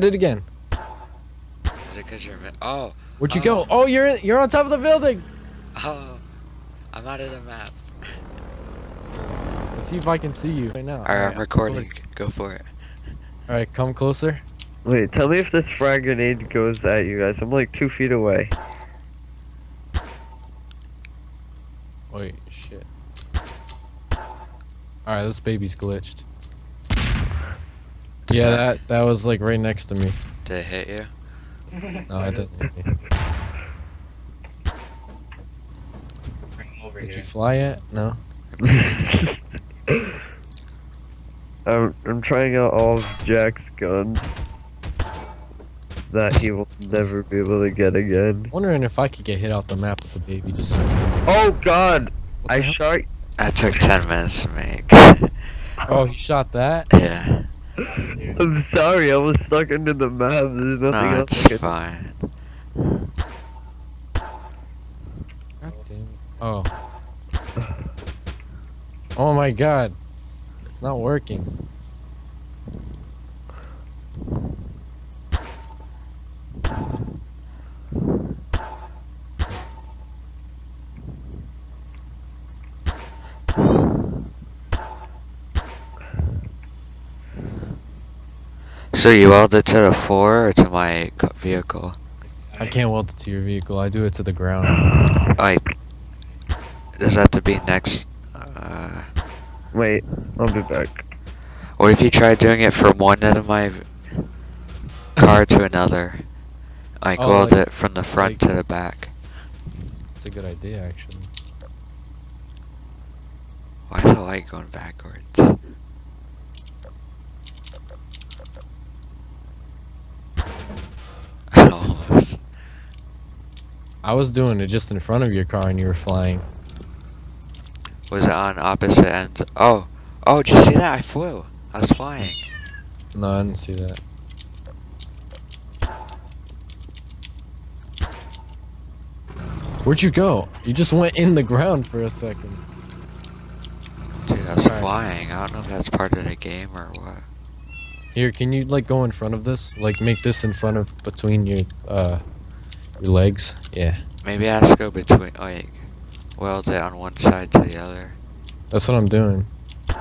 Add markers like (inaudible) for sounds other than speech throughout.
Did it again. Is it because you're Oh, Where'd you Oh. go? Oh, you're in, you're on top of the building. oh. I'm out of the map. Let's see if I can see you right now. Alright, I'm recording. Go for it. All right, come closer. Wait, tell me if this frag grenade goes at you guys. I'm like two feet away. Wait, shit. All right, this baby's glitched. Yeah, that that was like right next to me. Did it hit you? No, I didn't. hit me. (laughs) Did you fly yet? No. (laughs) I'm, I'm trying out all of Jack's guns that he will never be able to get again. Wondering if I could get hit off the map with the baby. Just. Oh God! What I hell? shot. That took 10 minutes to make. Oh, he shot that. yeah. (laughs) I'm sorry, I was stuck under the map. There's nothing No, else. it's I could- fine. God damn. Oh. Oh my god. It's not working. So you welded to the floor or to my vehicle? I can't weld it to your vehicle. I do it to the ground. Like, does that have to be next? Uh, Wait, I'll be back. what if you tried doing it from one end of my car to another? I Oh, weld like- it from the front like- to the back. It's a good idea, actually. Why is the light going backwards? I was doing it just in front of your car and you were flying. Was it on opposite ends? Oh, oh! Did you see that? I flew. I was flying. No, I didn't see that. Where'd you go? You just went in the ground for a second. Dude, I was flying. I don't know if that's part of the game or what. Here, can you like go in front of this? Like make this in front of between your uh your legs? Yeah. Maybe I to go between, like, weld it on one side to the other. That's what I'm doing. (laughs)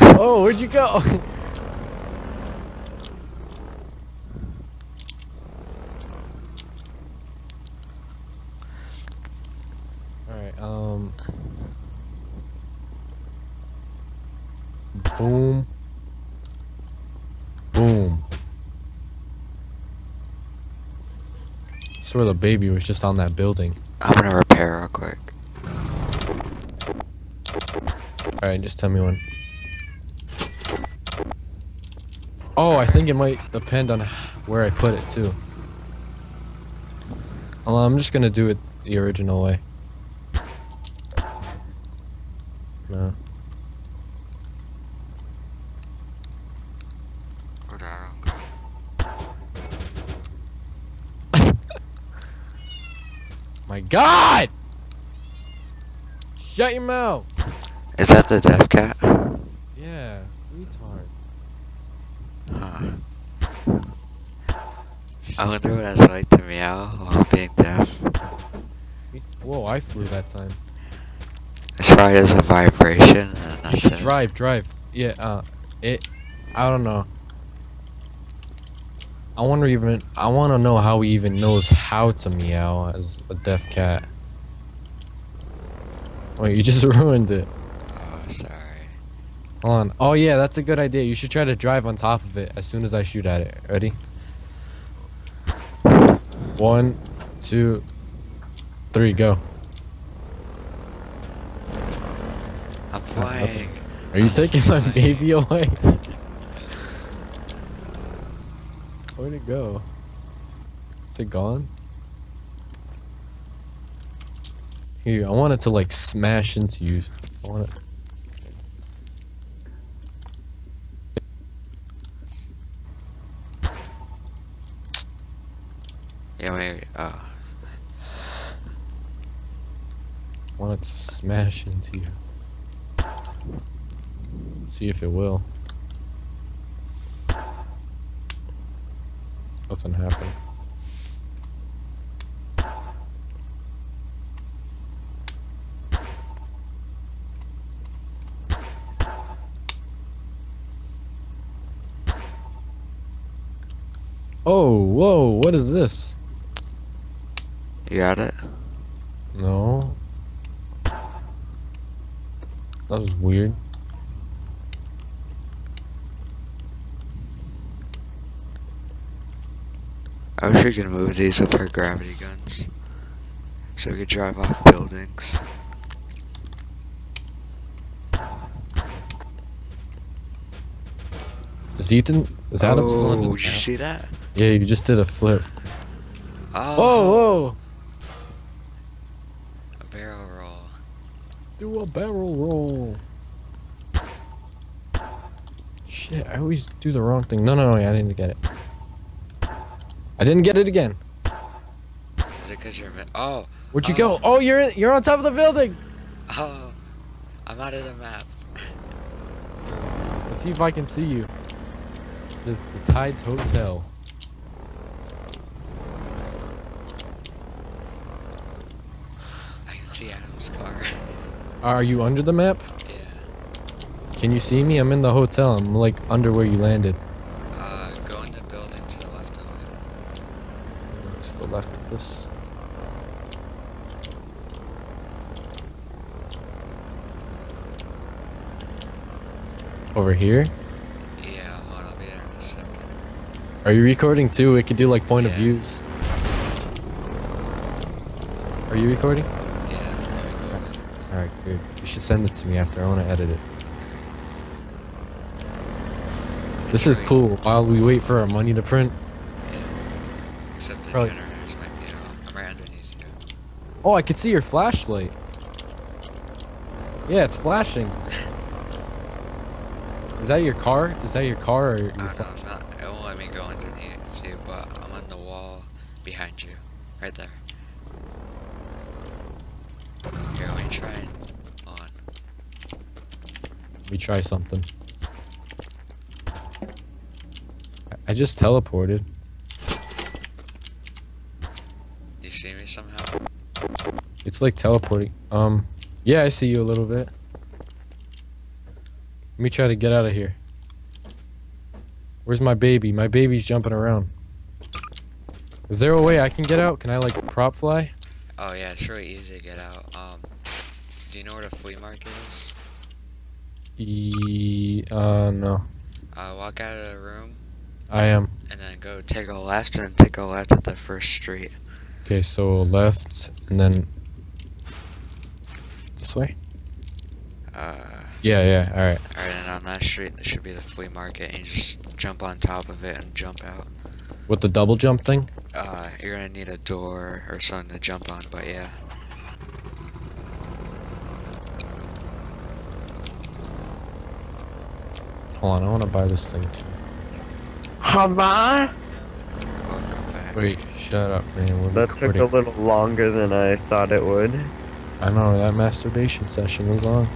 oh, where'd you go? (laughs) Alright, um Boom. Boom. Swear the baby was just on that building. I'm gonna repair real quick. Alright, just tell me when. Oh, I think it might depend on where I put it too. Well, I'm just gonna do it the original way. No. Where'd that one go? My God! Shut your mouth! Is that the deaf cat? Yeah, retard. Huh. I wonder what it's like to meow while being deaf. Whoa, I flew that time. It's probably just a vibration and You should it. drive, drive. Yeah, uh, it. I don't know. I wonder even. I want to know how he even knows how to meow as a deaf cat. Wait, you (laughs) just ruined it. Oh, sorry. Hold on. Oh yeah, that's a good idea. You should try to drive on top of it as soon as I shoot at it. Ready? One, two, three, go. I'm ah, flying. Are you taking my (laughs) baby away? Where'd it go? Is it gone? Here, I want it to like smash into you. I want it. Yeah, wait, uh, I want it to smash into you. See if it will. Nothing happened. Oh, whoa, what is this? You got it? No. That was weird. I wish we could move these with our gravity guns. So we could drive off buildings. Is Ethan? Is Adam still oh, on the oh, did you see that? Yeah, you just did a flip. Oh, Whoa, whoa! a barrel roll. Do a barrel roll. Shit, I always do the wrong thing. No, no, no, I didn't get it. I didn't get it again. Is it because you're Oh, Where'd you Oh. go? Oh, you're in, you're on top of the building. oh, I'm out of the map. Let's see if I can see you. This the Tides Hotel. I can see Adam's car. Are you under the map? yeah. Can you see me? I'm in the hotel. I'm like under where you landed. Uh, go in the building to the left of it. To the left of this. Over here? Yeah, hold on, I'll be there in a second. Are you recording too? We could do like point of views. Are you recording? Yeah, let me go. Alright, good. You should send it to me after. I want to edit it. This is cool. While we wait for our money to print. Yeah. Except the Probably- generators might be out. Right underneath you. Oh, I can see your flashlight. Yeah, it's flashing. (laughs) Is that your car? Is that your car or your no, flash- it's not. It won't let me go underneath you, but I'm on the wall behind you. Right there. Here, let me try and on. We try something. I- I just teleported. You see me somehow? It's like teleporting. Um, yeah, I see you a little bit. Let me try to get out of here. Where's my baby? My baby's jumping around. Is there a way I can get out? Can I like prop fly? Oh yeah, it's really easy to get out. Um, do you know where the flea market is? E uh no. Uh, walk out of the room I am. and then go take a left and take a left at the first street. Okay, so left and then this way? Uh, Yeah, yeah, alright. alright, and on that street there should be the flea market, and you just jump on top of it and jump out. With the double jump thing? Uh, you're gonna need a door or something to jump on, but yeah. Hold on, I wanna buy this thing too. Hama? Welcome back. Wait, shut up, man. We're That took recording. a little longer than I thought it would. I know that masturbation session was long.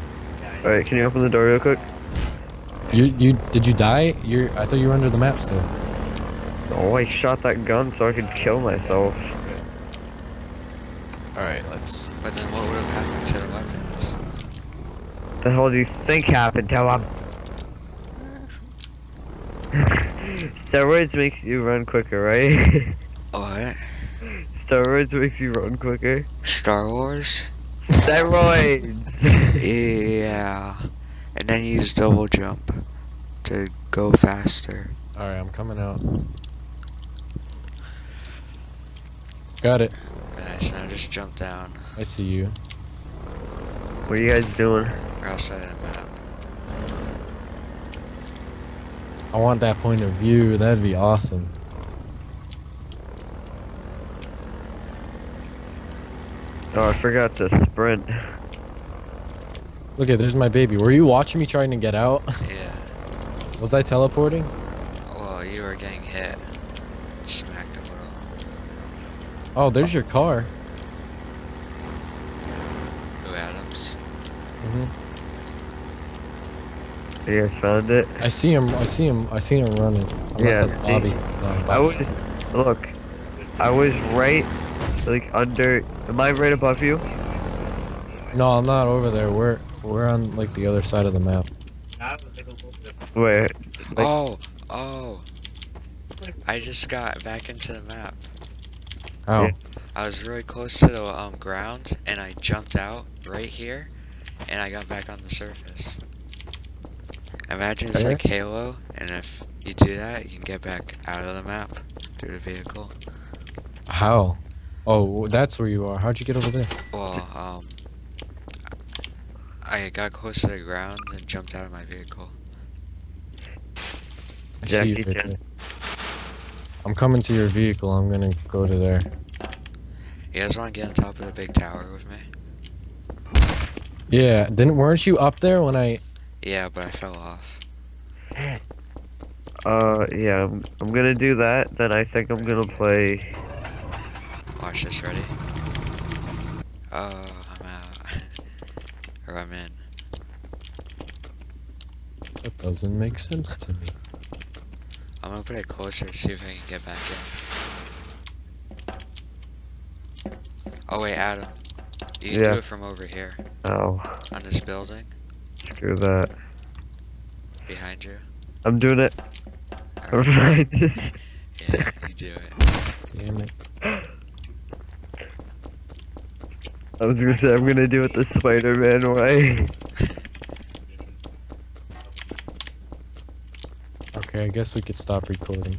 Alright, can you open the door real quick? You you did you die? You're I thought you were under the map still. Oh, I shot that gun so I could kill myself. Alright, let's But then what would have happened to the weapons? What the hell do you think happened to them? (laughs) Steroids makes you run quicker, right? (laughs) What? Steroids makes you run quicker. Star Wars? Steroids! (laughs) Yeah. And then you use double jump to go faster. Alright, I'm coming out. Got it. Nice, now just jump down. I see you. what are you guys doing? We're outside of the map. I want that point of view. That'd be awesome. Oh, I forgot to sprint. Look at there's my baby. Were you watching me trying to get out? Yeah. (laughs) Was I teleporting? Well, you were getting hit. Smacked a little. Oh, there's your car. Who Adams? hmm You guys found it? I see him. I see him. I see him running. Unless Yeah, that's see? Bobby. No, I was look. I was right, like under. Am I right above you? No, I'm not over there. We're we're on like the other side of the map. Where? Like- oh, oh. I just got back into the map. Oh. Yeah. I was really close to the um, ground, and I jumped out right here, and I got back on the surface. Imagine it's Okay. like Halo, and if you do that, you can get back out of the map through the vehicle. How? Oh, that's where you are. How'd you get over there? Well, um, I got close to the ground and jumped out of my vehicle. I Jackie see you right there. I'm coming to your vehicle. I'm gonna go to there. You guys want to get on top of the big tower with me? Yeah, didn't weren't you up there when I? Yeah, but I fell off. Uh, yeah. I'm, I'm gonna do that. Then I think I'm gonna play. Watch this, ready? Oh, I'm out. (laughs) or I'm in. That doesn't make sense to me. I'm gonna put it closer to see if I can get back in. Oh wait, Adam. You can Yeah. do it from over here. Oh, On this building. screw that. Behind you. I'm doing it. Alright, Right. (laughs) (laughs) yeah, you do it. Damn it. I was gonna say I'm gonna do it the Spider-Man way. Okay, I guess we could stop recording.